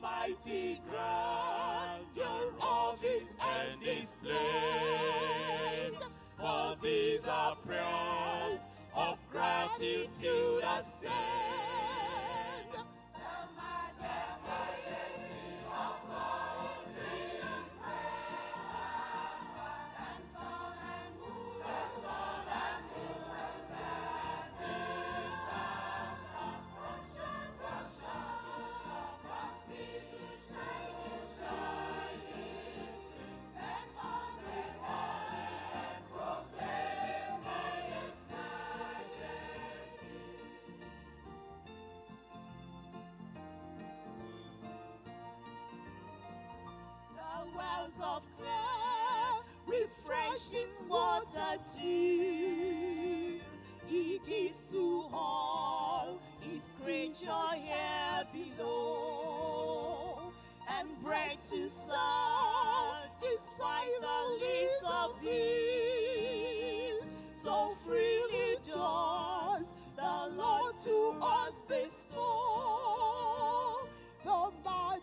mighty grandeur of his and display. For these are prayers of gratitude ascend. Wells of clear, refreshing water too. He gives to all his creature here below, and bread to satisfy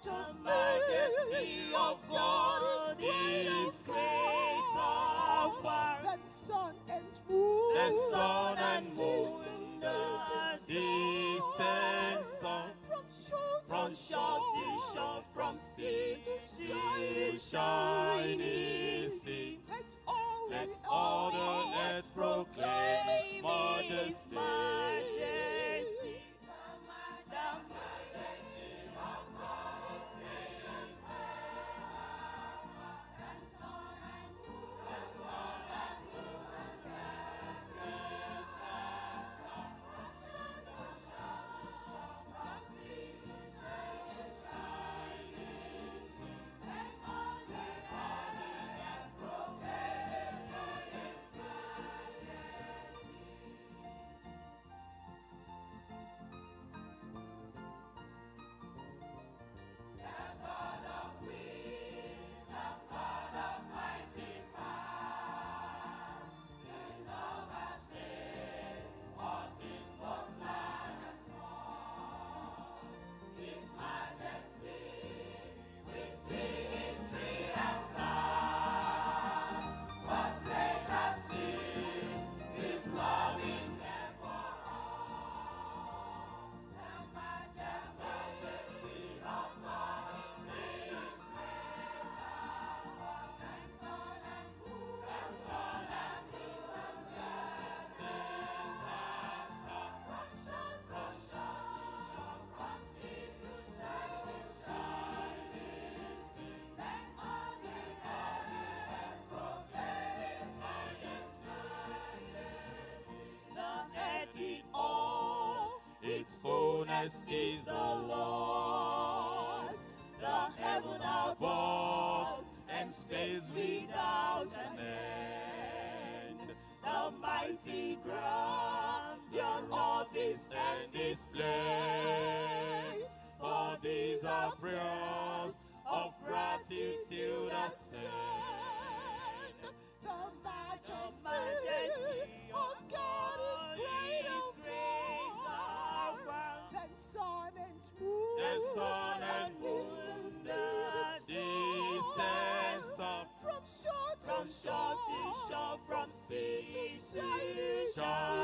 majesty, The majesty of God is greater far than sun and moon, than sun and moon, the distant sun. from shore From shore to shore, from sea to shining sea. Let all, Let all the earth proclaim His majesty. Is the Lord's, the heaven above, and space without an end. the mighty grandeur of his and display. For these are prayers of gratitude ascend. From shore to shore from sea to shining